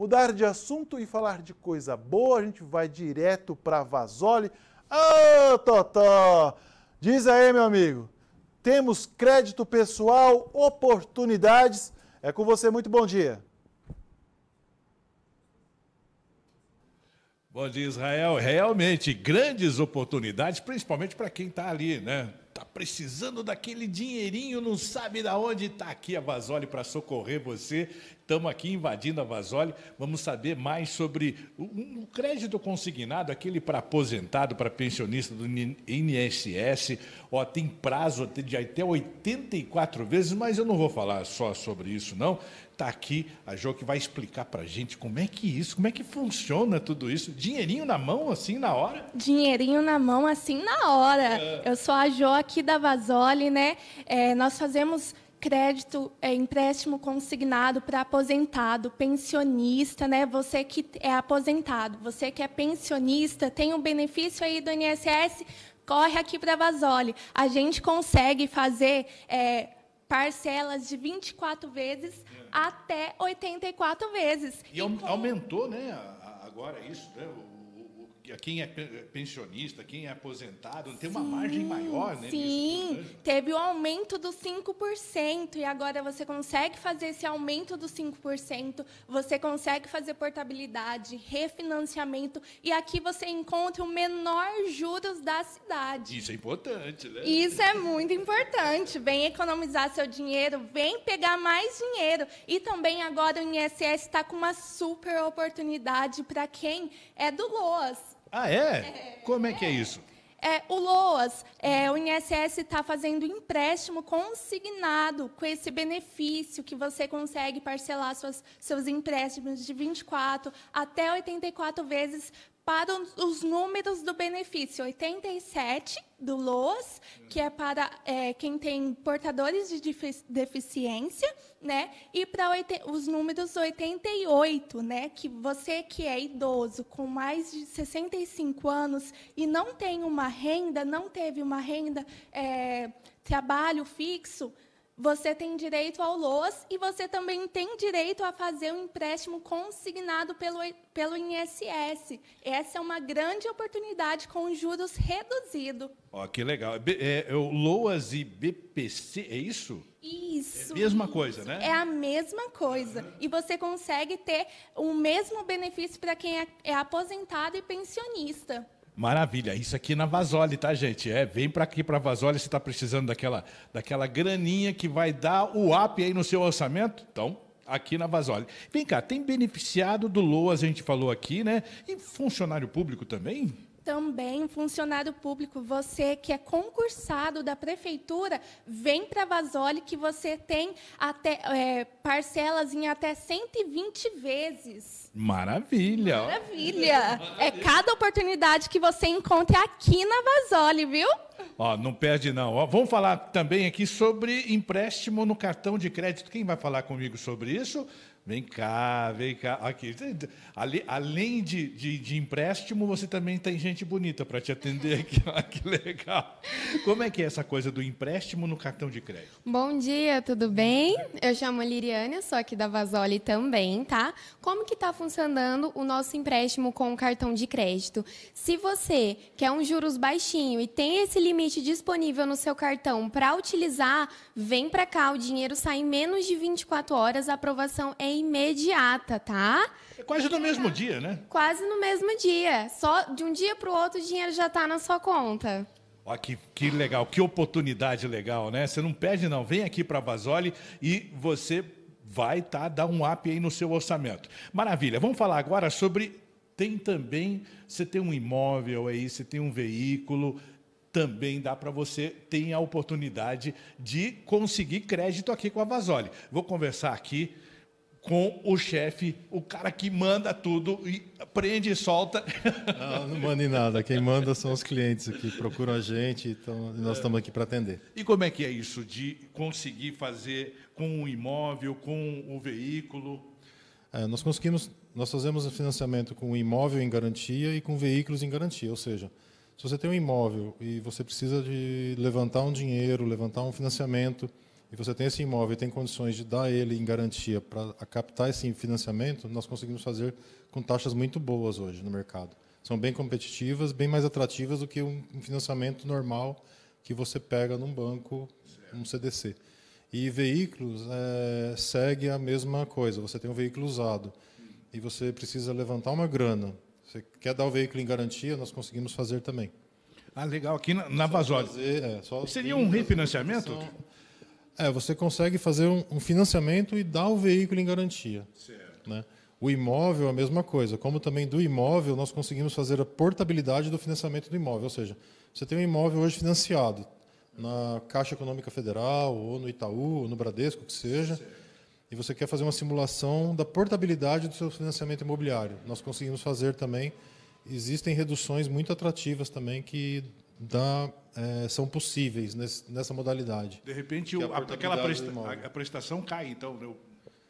mudar de assunto e falar de coisa boa, a gente vai direto para Vasoli. Ô, oh, Totó! Diz aí, meu amigo. Temos crédito pessoal, oportunidades. É com você, muito bom dia. Bom dia, Israel. Realmente, grandes oportunidades, principalmente para quem está ali, né? Precisando daquele dinheirinho, não sabe de onde está aqui a Vasoli para socorrer você. Estamos aqui invadindo a Vasoli. Vamos saber mais sobre o, o crédito consignado, aquele para aposentado, para pensionista do INSS. Ó, tem prazo de até 84 vezes, mas eu não vou falar só sobre isso, não está aqui a Jo que vai explicar para a gente como é que isso, como é que funciona tudo isso. Dinheirinho na mão, assim, na hora? Dinheirinho na mão, assim, na hora. É. Eu sou a Jo aqui da Vasoli, né? É, nós fazemos crédito, é, empréstimo consignado para aposentado, pensionista, né? Você que é aposentado, você que é pensionista, tem um benefício aí do INSS, corre aqui para a Vasoli. A gente consegue fazer é, parcelas de 24 vezes. Até 84 vezes. E, e aumentou, né, agora isso, né? Quem é pensionista, quem é aposentado, tem uma margem maior, né? Sim, teve o aumento dos 5%, e agora você consegue fazer esse aumento dos 5%, você consegue fazer portabilidade, refinanciamento, e aqui você encontra o menor juros da cidade. Isso é importante, né? Isso é muito importante. Vem economizar seu dinheiro, vem pegar mais dinheiro. E também agora o INSS está com uma super oportunidade para quem é do LOAS. Ah, é? é Como é que é isso? É, o LOAS, é, o INSS está fazendo empréstimo consignado com esse benefício que você consegue parcelar suas, seus empréstimos de 24 até 84 vezes para os números do benefício 87 do LOAS, que é para é, quem tem portadores de deficiência, né? E para os números 88, né? Que você que é idoso com mais de 65 anos e não tem uma renda, não teve uma renda, é, trabalho fixo, você tem direito ao LOAS e você também tem direito a fazer um empréstimo consignado pelo, pelo INSS. Essa é uma grande oportunidade com juros reduzidos. Ó, que legal. É, é, o LOAS e BPC, é isso? Isso. É a mesma coisa, né? É a mesma coisa. E você consegue ter o mesmo benefício para quem é, é aposentado e pensionista. Maravilha, isso aqui na Vasoli, tá, gente? É, vem para aqui para Vasoli se está precisando daquela, daquela graninha que vai dar o up aí no seu orçamento. Então, aqui na Vasoli. Vem cá, tem beneficiado do LOAS, a gente falou aqui, né? E funcionário público também? Também funcionário público, você que é concursado da prefeitura, vem para a Vasoli que você tem até é, parcelas em até 120 vezes. Maravilha! Maravilha! É cada oportunidade que você encontra aqui na Vasoli, viu? Ó, não perde não. Ó, vamos falar também aqui sobre empréstimo no cartão de crédito. Quem vai falar comigo sobre isso? Vem cá, vem cá. Aqui. Além de, de, de empréstimo, você também tem gente bonita para te atender aqui. Olha que legal. Como é que é essa coisa do empréstimo no cartão de crédito? Bom dia, tudo bem? Eu chamo Liriane, sou aqui da Vasoli também, tá? Como que está funcionando o nosso empréstimo com o cartão de crédito? Se você quer um juros baixinho e tem esse limite disponível no seu cartão para utilizar, vem para cá, o dinheiro sai em menos de 24 horas, a aprovação é imediata, tá? É quase no mesmo dia, né? Quase no mesmo dia. Só de um dia para o outro o dinheiro já está na sua conta. Olha que, que legal, que oportunidade legal, né? Você não perde não, vem aqui para a Basoli e você vai tá, dar um up aí no seu orçamento. Maravilha, vamos falar agora sobre, tem também, você tem um imóvel aí, você tem um veículo, também dá para você ter a oportunidade de conseguir crédito aqui com a Vasoli. Vou conversar aqui com o chefe, o cara que manda tudo e prende e solta. Não, não manda em nada. Quem manda são os clientes que procuram a gente, então nós estamos aqui para atender. E como é que é isso de conseguir fazer com o imóvel, com o veículo? É, nós conseguimos, nós fazemos o financiamento com o imóvel em garantia e com veículos em garantia, ou seja, se você tem um imóvel e você precisa de levantar um dinheiro, levantar um financiamento e você tem esse imóvel e tem condições de dar ele em garantia para captar esse financiamento, nós conseguimos fazer com taxas muito boas hoje no mercado. São bem competitivas, bem mais atrativas do que um financiamento normal que você pega num banco, um CDC. E veículos é, segue a mesma coisa. Você tem um veículo usado e você precisa levantar uma grana. Você quer dar o veículo em garantia, nós conseguimos fazer também. Ah, legal. Aqui na, na. É, Seria um refinanciamento? É, você consegue fazer um, um, financiamento e dar o veículo em garantia. Certo. Né? O imóvel é a mesma coisa. Como também do imóvel, nós conseguimos fazer a portabilidade do financiamento do imóvel. Ou seja, você tem um imóvel hoje financiado, na Caixa Econômica Federal, ou no Itaú, ou no Bradesco, que seja, e você quer fazer uma simulação da portabilidade do seu financiamento imobiliário. Nós conseguimos fazer também. Existem reduções muito atrativas também que dá, é, são possíveis nesse, nessa modalidade. De repente, o, a aquela presta, a, a, prestação cai, então. Né?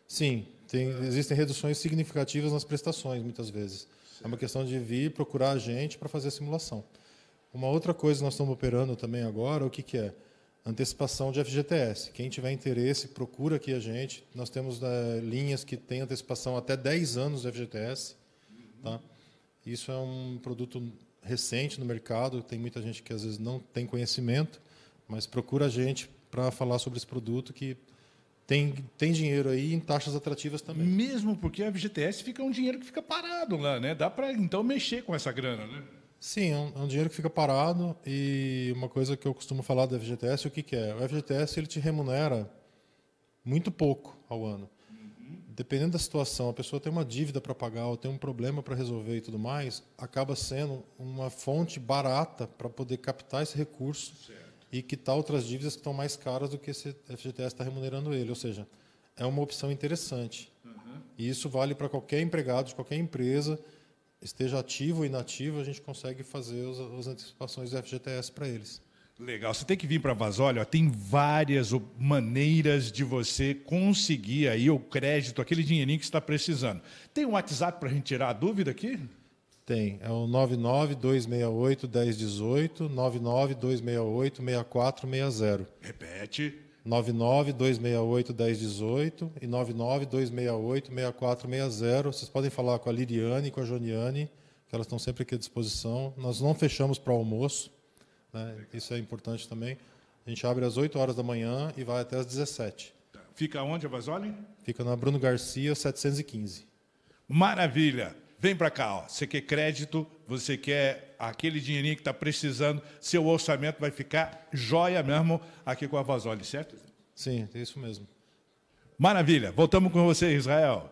Sim, tem, existem reduções significativas nas prestações, muitas vezes. Certo. É uma questão de vir procurar a gente para fazer a simulação. Uma outra coisa que nós estamos operando também agora, o que, que é? Antecipação de FGTS. Quem tiver interesse, procura aqui a gente. Nós temos é, linhas que têm antecipação até 10 anos de FGTS. Tá? Isso é um produto recente no mercado, tem muita gente que às vezes não tem conhecimento, mas procura a gente para falar sobre esse produto que tem, tem dinheiro aí em taxas atrativas também. Mesmo porque a FGTS fica um dinheiro que fica parado lá, né? Dá para então mexer com essa grana, né? Sim, é um, é um, dinheiro que fica parado e uma coisa que eu costumo falar do FGTS, o que, que é? O FGTS ele te remunera muito pouco ao ano. Dependendo da situação, a pessoa tem uma dívida para pagar ou tem um problema para resolver e tudo mais, acaba sendo uma fonte barata para poder captar esse recurso certo. e quitar outras dívidas que estão mais caras do que esse FGTS está remunerando ele. Ou seja, é uma opção interessante. Uhum. E isso vale para qualquer empregado de qualquer empresa esteja ativo ou inativo, a gente consegue fazer as antecipações do FGTS para eles. Legal. Você tem que vir para a Vasólia, tem várias maneiras de você conseguir aí o crédito, aquele dinheirinho que você está precisando. Tem um WhatsApp para a gente tirar a dúvida aqui? Tem. É o 99268 1018, 99268 6460. Repete. 99268-1018 e 99268-6460. Vocês podem falar com a Liriane e com a Joniane, que elas estão sempre aqui à disposição. Nós não fechamos para almoço, né? isso é importante também. A gente abre às 8 horas da manhã e vai até às 17. Fica onde a Vasoli? Fica na Bruno Garcia, 715. Maravilha! Vem para cá, ó. você quer crédito, você quer aquele dinheirinho que está precisando, seu orçamento vai ficar jóia mesmo aqui com a Vasoli, certo? Sim, é isso mesmo. Maravilha. Voltamos com você, Israel.